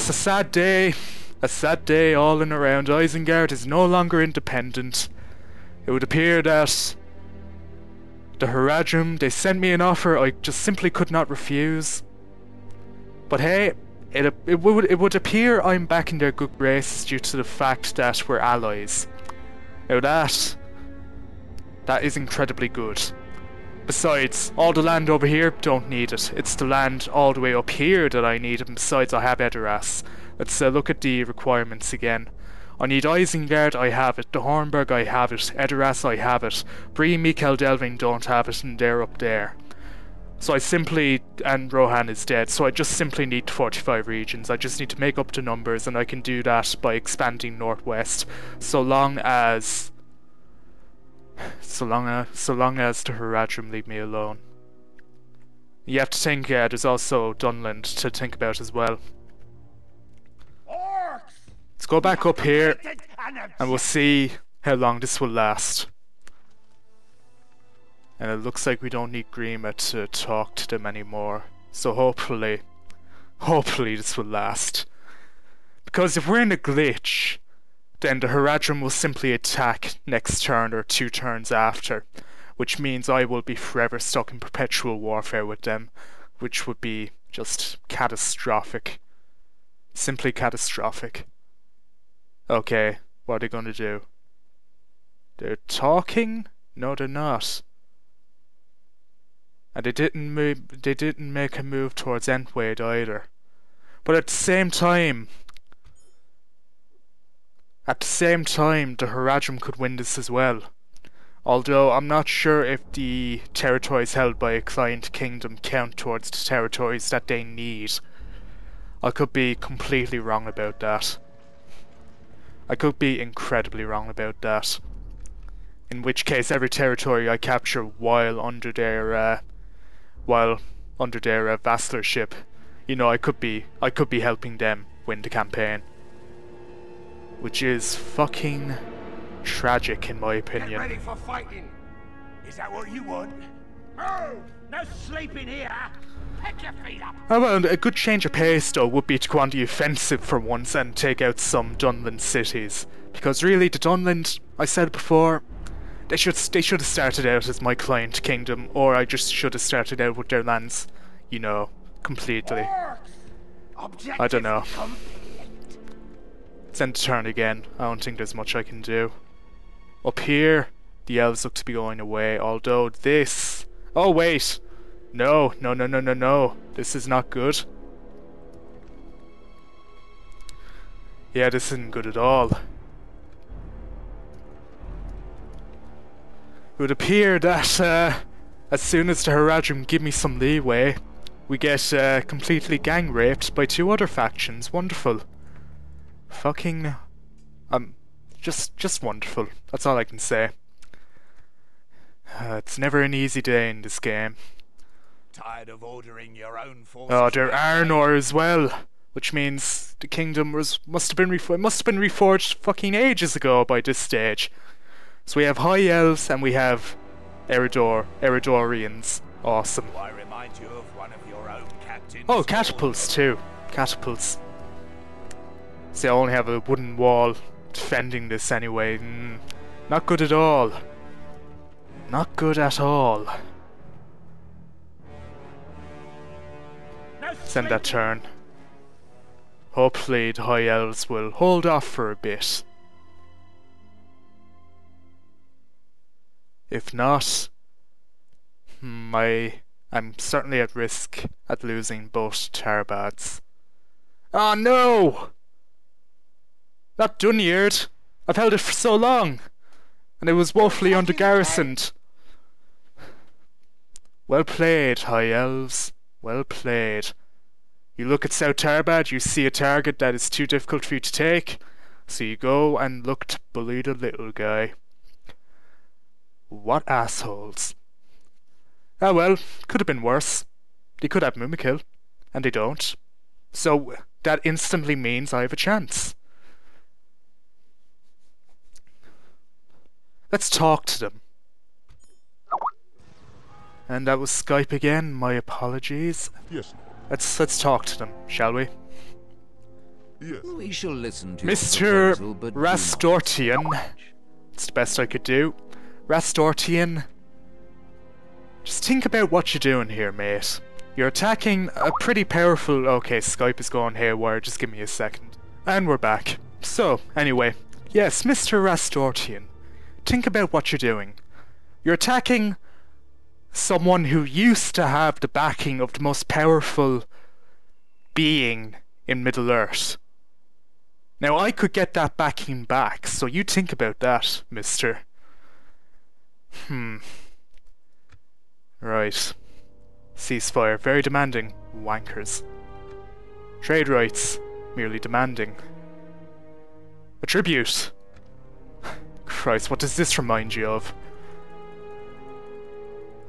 yes, a sad day. A sad day all in around. Isengard is no longer independent. It would appear that the Haradrim, they sent me an offer I just simply could not refuse. But hey, it, it, would, it would appear I'm back in their good graces due to the fact that we're allies. Now that, that is incredibly good. Besides, all the land over here, don't need it. It's the land all the way up here that I need, and besides I have Edoras. Let's uh, look at the requirements again. I need Isengard, I have it. The Hornburg, I have it. Edoras, I have it. Bree, Michel, Delving don't have it, and they're up there. So I simply, and Rohan is dead, so I just simply need 45 regions. I just need to make up the numbers, and I can do that by expanding northwest, so long as, so long as, so long as the Haradrim leave me alone. You have to think, uh, there's also Dunland to think about as well. Let's go back up here, and we'll see how long this will last. And it looks like we don't need Grima to talk to them anymore. So hopefully, hopefully this will last. Because if we're in a glitch, then the Haradrim will simply attack next turn or two turns after, which means I will be forever stuck in perpetual warfare with them, which would be just catastrophic. Simply catastrophic. Okay, what are they gonna do? They're talking? No, they're not. And they didn't move they didn't make a move towards Entwade either. But at the same time at the same time the Haradrim could win this as well. Although I'm not sure if the territories held by a client kingdom count towards the territories that they need. I could be completely wrong about that. I could be incredibly wrong about that. In which case every territory I capture while under their uh, while under their uh, vassalarship, you know, I could be I could be helping them win the campaign, which is fucking tragic in my opinion. Get ready for fighting. Is that what you want? Move! No sleeping here. Pick your feet up. Oh well, a good change of pace though would be to go on the offensive for once and take out some Dunland cities. Because really, the Dunland, I said before, they should they should have started out as my client kingdom, or I just should have started out with their lands, you know, completely. I don't know. It's end turn again. I don't think there's much I can do. Up here, the elves look to be going away, although this... Oh wait! No, no, no, no, no, no. This is not good. Yeah, this isn't good at all. It would appear that uh, as soon as the Haradrim give me some leeway, we get uh, completely gang raped by two other factions. Wonderful. Fucking... Um, just, just wonderful. That's all I can say. Uh, it's never an easy day in this game. Tired of ordering your own forces. Oh, there are Arnor as well, which means the kingdom was must have been refor must have been reforged fucking ages ago by this stage. So we have High Elves and we have Eriador, Eriadorians. Awesome. Oh, catapults too. Catapults. I only have a wooden wall defending this anyway. Mm, not good at all. Not good at all. Send that turn. Hopefully the High Elves will hold off for a bit. If not, hmm, I am certainly at risk at losing both Tharbads. Ah oh, no! Not Dunyard! I've held it for so long! And it was woefully under garrisoned. Well played, High Elves. Well played. You look at South Tharbad, you see a target that is too difficult for you to take, so you go and look to bully the little guy. What assholes. Ah well, could have been worse. They could have Mumakil, and they don't. So that instantly means I have a chance. Let's talk to them. And that was Skype again, my apologies. Yes. Let's let's talk to them, shall we? Yes. We shall listen to Mr. proposal, but do not Rastortian. It's the best I could do. Rastortian. Just think about what you're doing here, mate. You're attacking a pretty powerful... Okay, Skype is going haywire, just give me a second. And we're back. So, anyway. Yes, Mr. Rastortian. Think about what you're doing. You're attacking someone who used to have the backing of the most powerful being in Middle Earth. Now I could get that backing back, so you think about that, mister. Hmm. Right. Ceasefire, very demanding. Wankers. Trade rights, merely demanding. A tribute. Christ, what does this remind you of?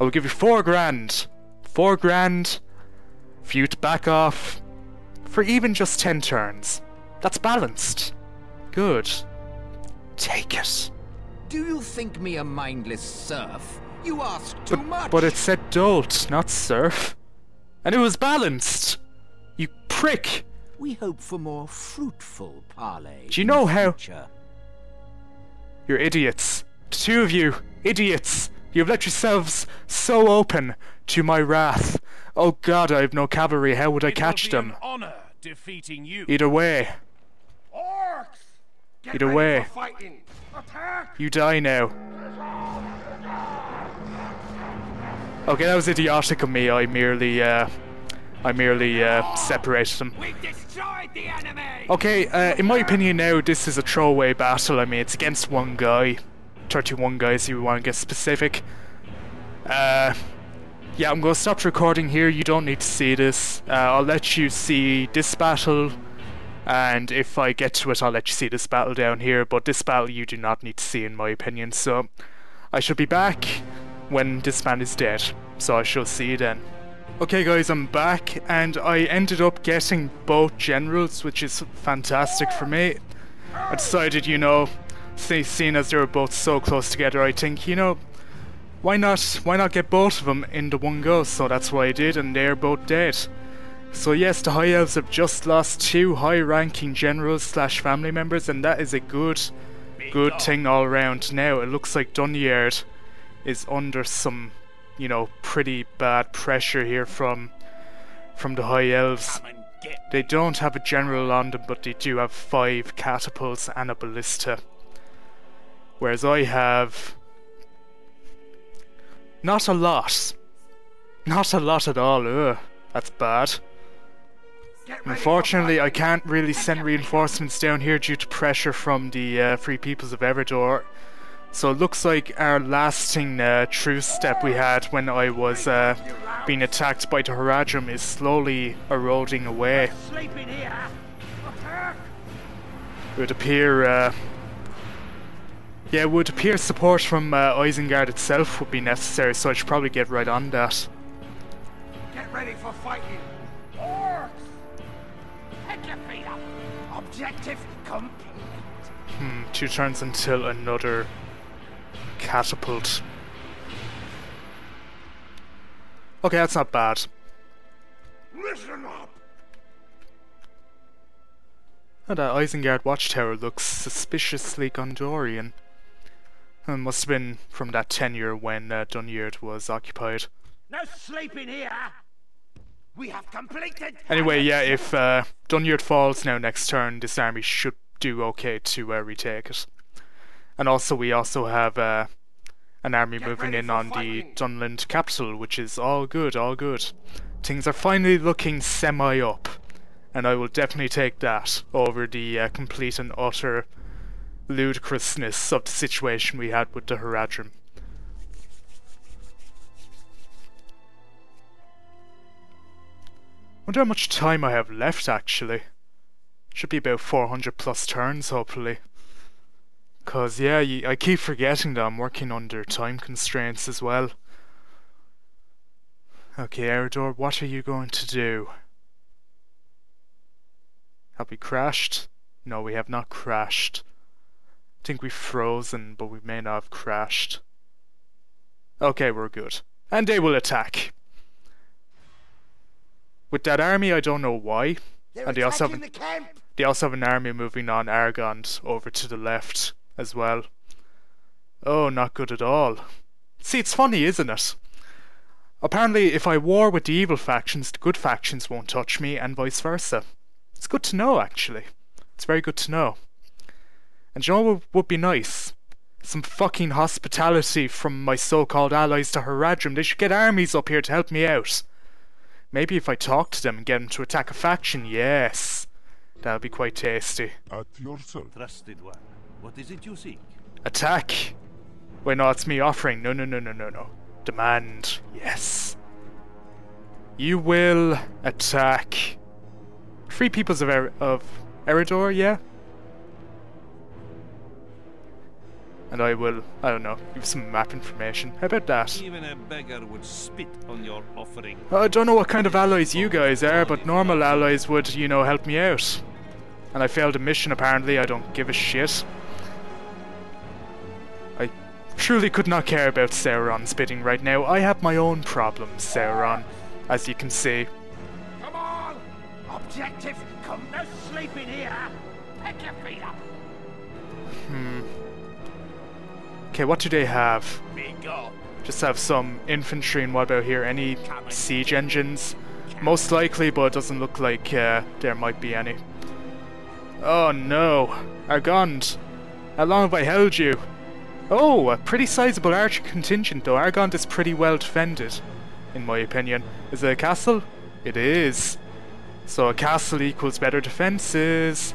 I will give you four grand. Four grand for you to back off for even just ten turns. That's balanced. Good. Take it. Do you think me a mindless serf? You ask too But, much. but it said dolt, not surf. And it was balanced. You prick. We hope for more fruitful parley. Do you know how- future. You're idiots. The two of you, idiots. You've let yourselves so open to my wrath. Oh god, I have no cavalry. How would I catch It'll be them? An honor defeating you. Either way, Orcs! Get Either way. fighting. Attack! you die now. Okay, that was idiotic of me. I merely, uh, I merely uh, separated them. Okay, uh, in my opinion now, this is a throwaway battle. I mean, it's against one guy. 31 guys, if you want to get specific. Uh, yeah, I'm going to stop recording here. You don't need to see this. Uh, I'll let you see this battle. And if I get to it, I'll let you see this battle down here. But this battle you do not need to see, in my opinion. So, I shall be back when this man is dead. So I shall see you then. Okay guys, I'm back and I ended up getting both generals, which is fantastic for me. I decided, you know, see, seeing as they were both so close together, I think, you know, why not, why not get both of them in the one go? So that's what I did and they're both dead. So yes, the High Elves have just lost two high-ranking generals slash family members and that is a good, good thing all around. Now, it looks like Dunyard is under some, you know, pretty bad pressure here from from the High Elves. Come and get They don't have a general on them, but they do have five catapults and a ballista. Whereas I have not a lot. Not a lot at all. Ugh, that's bad. Get ready for Unfortunately, I can't really send reinforcements down here due to pressure from the uh, Free Peoples of Eriador. So it looks like our lasting uh, truce step we had when I was uh, being attacked by the Haradrim is slowly eroding away. Sleep in here! Attack! It would appear, uh, yeah, it would appear support from uh, Isengard itself would be necessary, so I should probably get right on that. Get ready for fighting! Orcs! Pick your feet up! Objective complete! Hmm, two turns until another catapult. Okay, that's not bad. Listen up! Oh, that Isengard watchtower looks suspiciously Gondorian. It must have been from that tenure when uh, Dunyard was occupied. No sleeping here! We have completed. Anyway, yeah, if uh, Dunyard falls now next turn, this army should do okay to uh, retake it. And also, we also have uh, an army Get moving in on the. Dunland capital, which is all good, all good. Things are finally looking semi up, and I will definitely take that over the uh, complete and utter ludicrousness of the situation we had with the Haradrim. Wonder how much time I have left actually. Should be about 400 plus turns hopefully. Cause yeah, I keep forgetting that I'm working under time constraints as well. Okay, Eriador, what are you going to do? Have we crashed? No, we have not crashed. I think we've frozen, but we may not have crashed. Okay, we're good. And they will attack. With that army, I don't know why. They're and they also haven't the camp! they also have an army moving on Argond over to the left as well. Oh, not good at all. See, it's funny, isn't it? Apparently, if I war with the evil factions, the good factions won't touch me, and vice versa. It's good to know, actually. It's very good to know. And you know what would be nice? Some fucking hospitality from my so-called allies to Haradrim. They should get armies up here to help me out. Maybe if I talk to them and get them to attack a faction, yes. That'll be quite tasty. At your service. Trusted one. What is it you seek? Attack! Wait, no, it's me offering. No, no, no, no, no, no. Demand. Yes. You will attack. Free peoples of, er of Eriador, yeah? And I will, I don't know, give some map information. How about that? Even a beggar would spit on your offering. I don't know what kind of allies you guys are, but normal allies would, you know, help me out. And I failed a mission apparently, I don't give a shit. I truly could not care about Sauron spitting right now. I have my own problems, Sauron, as you can see. Come on! Objective, come no sleeping here! Pick your feet up! Hmm. Okay, what do they have? Just have some infantry and what about here? Any siege engines? Most likely, but it doesn't look like uh, there might be any. Oh no! Argond! How long have I held you? Oh, a pretty sizable archer contingent though. Argond is pretty well defended, in my opinion. Is it a castle? It is. So a castle equals better defenses.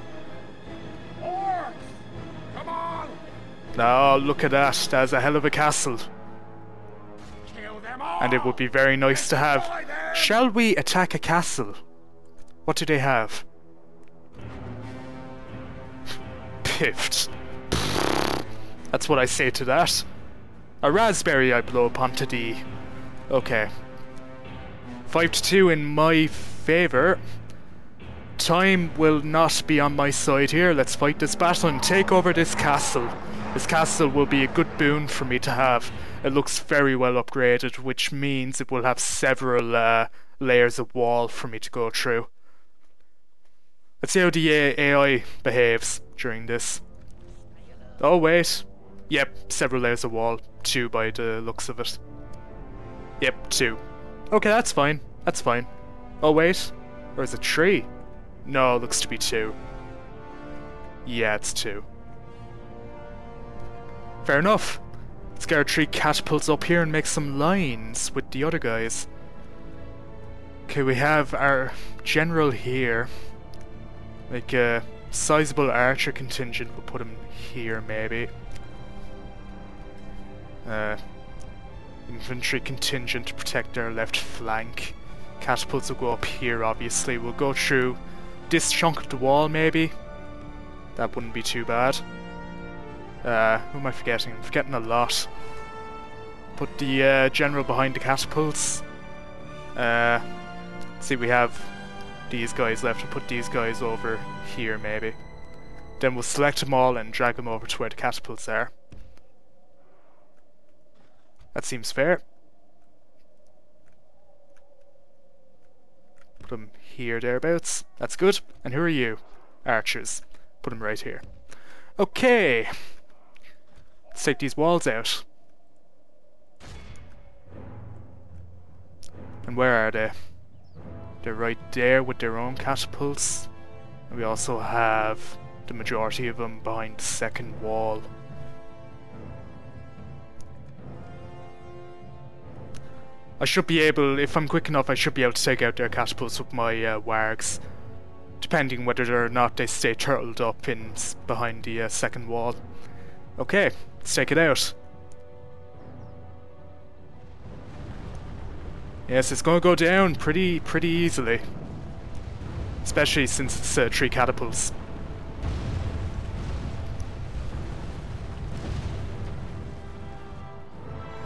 Orcs! Come on! Oh, look at that. That's a hell of a castle. Kill them all! And it would be very nice to have. Shall we attack a castle? What do they have? Piffed. That's what I say to that. A raspberry I blow upon to thee. Okay. 5 to 2 in my favour. Time will not be on my side here. Let's fight this battle and take over this castle. This castle will be a good boon for me to have. It looks very well upgraded, which means it will have several uh, layers of wall for me to go through. Let's see how the AI behaves during this. Oh wait. Yep, several layers of wall. Two by the looks of it. Yep, two. Okay, that's fine. That's fine. Oh wait. Or is it three? No, it looks to be two. Yeah, it's two. Fair enough. Let's get our three catapults up here and make some lines with the other guys. Okay, we have our general here. Like a sizable archer contingent. We'll put him here, maybe. Uh, infantry contingent to protect our left flank. Catapults will go up here, obviously. We'll go through this chunk of the wall, maybe. That wouldn't be too bad. Uh, who am I forgetting? I'm forgetting a lot. Put the uh, general behind the catapults. Uh, see, we have these guys left. We'll put these guys over here, maybe. Then we'll select them all and drag them over to where the catapults are. That seems fair. Put them here, thereabouts. That's good. And who are you? Archers. Put them right here. Okay. Let's take these walls out. And where are they? They're right there with their own catapults. And we also have the majority of them behind the second wall. I should be able, if I'm quick enough, I should be able to take out their catapults with my uh, wargs. Depending whether or not they stay turtled up in behind the uh, second wall. Okay, let's take it out. Yes, it's going to go down pretty, pretty easily. Especially since it's uh, three catapults.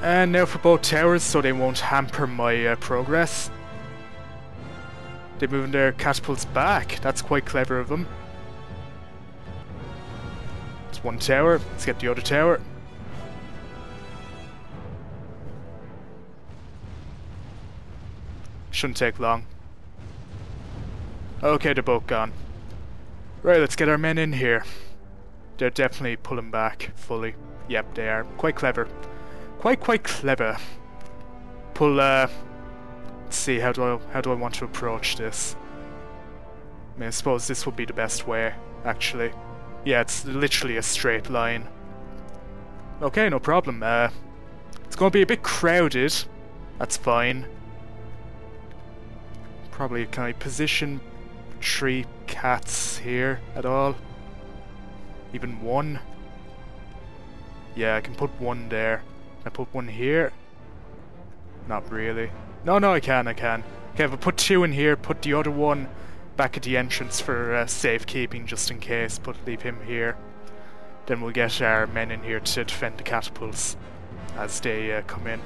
And now for both towers, so they won't hamper my uh, progress. They're moving their catapults back. That's quite clever of them. It's one tower. Let's get the other tower. Shouldn't take long. Okay, they're both gone. Right, let's get our men in here. They're definitely pulling back fully. Yep, they are. Quite clever. Quite, quite clever. Pull, uh... Let's see, how do I, how do I want to approach this? I mean, I suppose this would be the best way, actually. Yeah, it's literally a straight line. Okay, no problem. Uh, it's going to be a bit crowded. That's fine. Probably can I position three cats here at all? Even one? Yeah, I can put one there. I put one here? Not really. No, no, I can, I can. Okay, if I put two in here, put the other one back at the entrance for uh, safekeeping just in case, but leave him here. Then we'll get our men in here to defend the catapults as they uh, come in.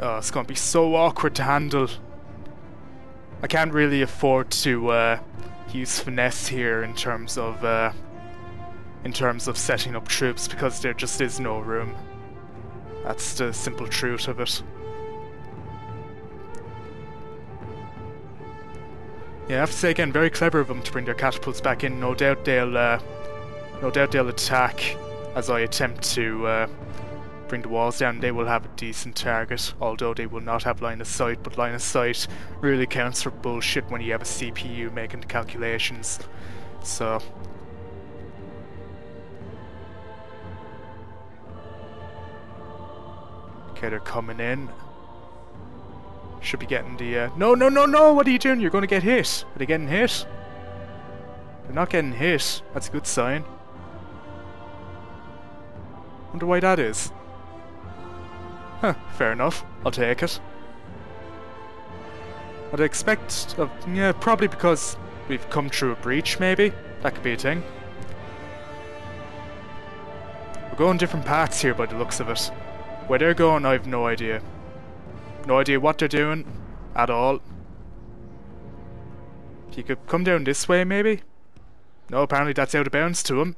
Oh, it's going to be so awkward to handle. I can't really afford to uh, use finesse here in terms of uh, in terms of setting up troops because there just is no room. That's the simple truth of it. Yeah, I have to say again, very clever of them to bring their catapults back in. No doubt they'll, uh, no doubt they'll attack as I attempt to uh, bring the walls down. They will have a decent target, although they will not have line of sight. But line of sight really counts for bullshit when you have a CPU making the calculations. So. Okay, they're coming in. Should be getting the, uh... No, no, no, no! What are you doing? You're going to get hit. Are they getting hit? They're not getting hit. That's a good sign. Wonder why that is. Huh, fair enough. I'll take it. I'd expect... Of, yeah, probably because we've come through a breach, maybe? That could be a thing. We're going different paths here by the looks of it. Where they're going, I've no idea. No idea what they're doing at all. If you could come down this way, maybe? No, apparently that's out of bounds to him.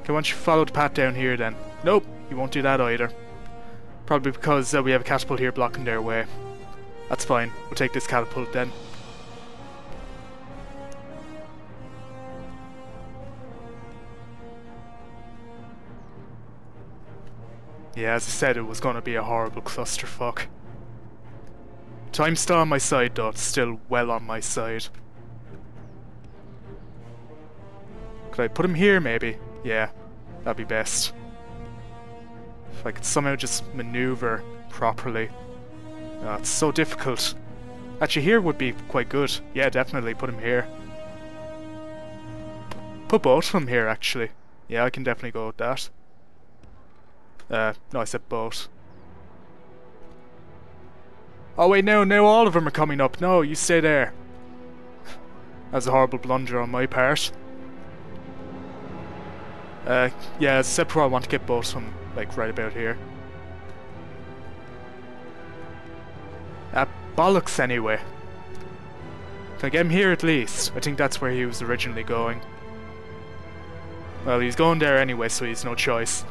Okay, why don't you follow the path down here then? Nope, he won't do that either. Probably because uh, we have a catapult here blocking their way. That's fine, we'll take this catapult then. Yeah, as I said, it was going to be a horrible clusterfuck. Time's still on my side though, it's still well on my side. Could I put him here maybe? Yeah, that'd be best. I could somehow just maneuver properly. Oh, it's so difficult. Actually here would be quite good. Yeah, definitely put him here. Put both of them here actually. Yeah, I can definitely go with that. Uh, no, I said both. Oh wait, no, no, all of them are coming up. No, you stay there. That's a horrible blunder on my part. Uh, yeah, except for I want to get both from, like, right about here. Ah, bollocks anyway. Can I get him here at least? I think that's where he was originally going. Well, he's going there anyway, so he's no choice.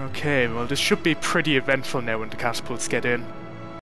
Okay, well this should be pretty eventful now when the catapults get in.